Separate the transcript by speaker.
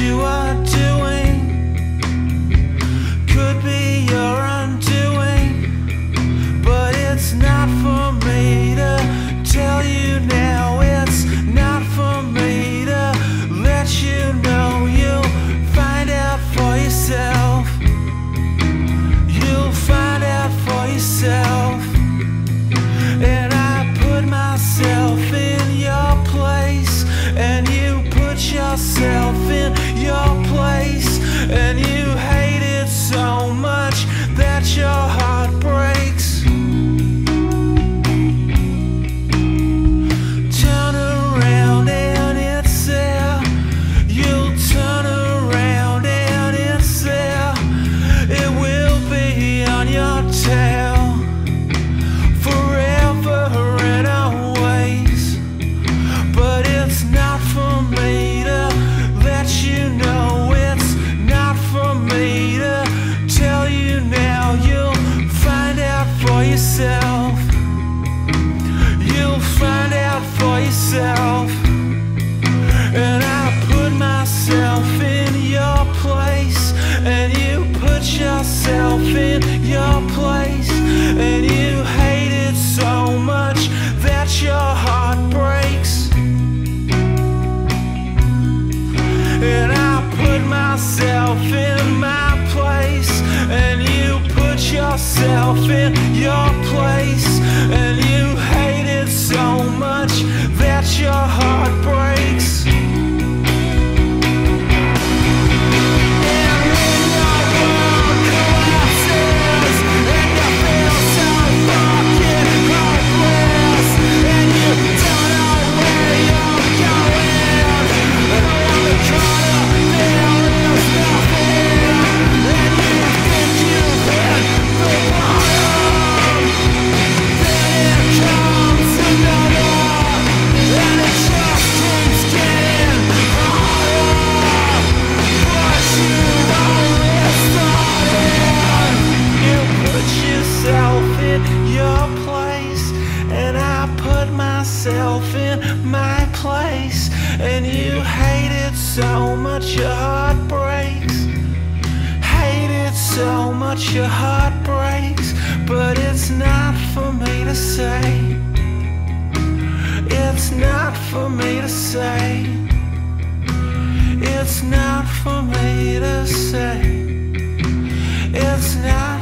Speaker 1: you are yourself. You'll find out for yourself. And I put myself in your place, and you put yourself in your place. yourself in your place. I put myself in my place And you hate it so much your heart breaks. Hate it so much your heart breaks But it's not for me to say. It's not for me to say. It's not for me to say. It's not